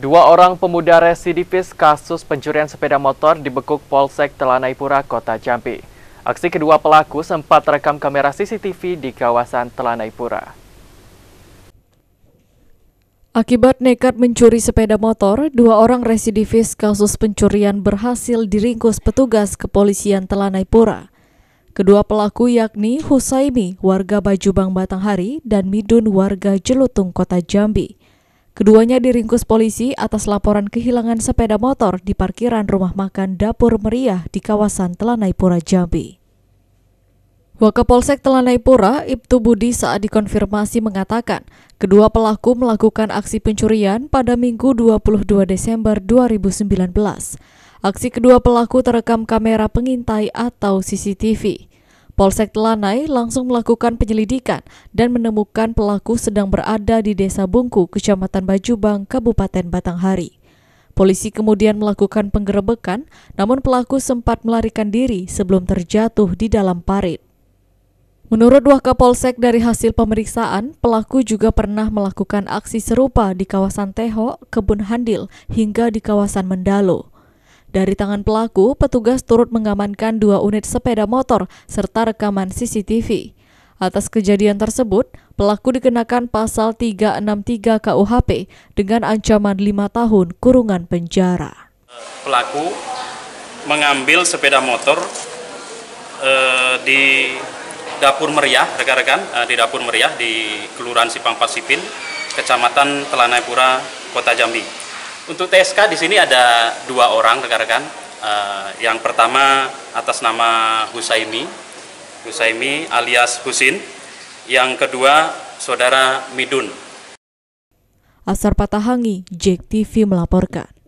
Dua orang pemuda residivis kasus pencurian sepeda motor dibekuk Polsek Telanaipura, Kota Jambi. Aksi kedua pelaku sempat rekam kamera CCTV di kawasan Telanaipura. Akibat nekat mencuri sepeda motor, dua orang residivis kasus pencurian berhasil diringkus petugas kepolisian Telanaipura. Kedua pelaku yakni Husaimi, warga Bajubang Batanghari, dan Midun, warga Jelutung, Kota Jambi. Keduanya diringkus polisi atas laporan kehilangan sepeda motor di parkiran rumah makan Dapur Meriah di kawasan Telanaipura, Jambi. Wakapolsek Telanaipura, Ibtu Budi saat dikonfirmasi mengatakan, kedua pelaku melakukan aksi pencurian pada Minggu 22 Desember 2019. Aksi kedua pelaku terekam kamera pengintai atau CCTV. Polsek Telanai langsung melakukan penyelidikan dan menemukan pelaku sedang berada di Desa Bungku, Kecamatan Bajubang, Kabupaten Batanghari. Polisi kemudian melakukan penggerebekan, namun pelaku sempat melarikan diri sebelum terjatuh di dalam parit. Menurut Wakapolsek dari hasil pemeriksaan, pelaku juga pernah melakukan aksi serupa di kawasan Teho, Kebun Handil, hingga di kawasan Mendalo. Dari tangan pelaku, petugas turut mengamankan dua unit sepeda motor serta rekaman CCTV. Atas kejadian tersebut, pelaku dikenakan pasal 363 KUHP dengan ancaman lima tahun kurungan penjara. Pelaku mengambil sepeda motor eh, di Dapur Meriah, rekan-rekan, uh, di Dapur Meriah di Kelurahan Sipang Pasipin, Kecamatan Telanapura, Kota Jambi. Untuk TSK di sini ada dua orang, rekan-rekan. Uh, yang pertama atas nama Husaimi, Husaimi alias Husin. Yang kedua saudara Midun. Asar Patahangi, JEK TV melaporkan.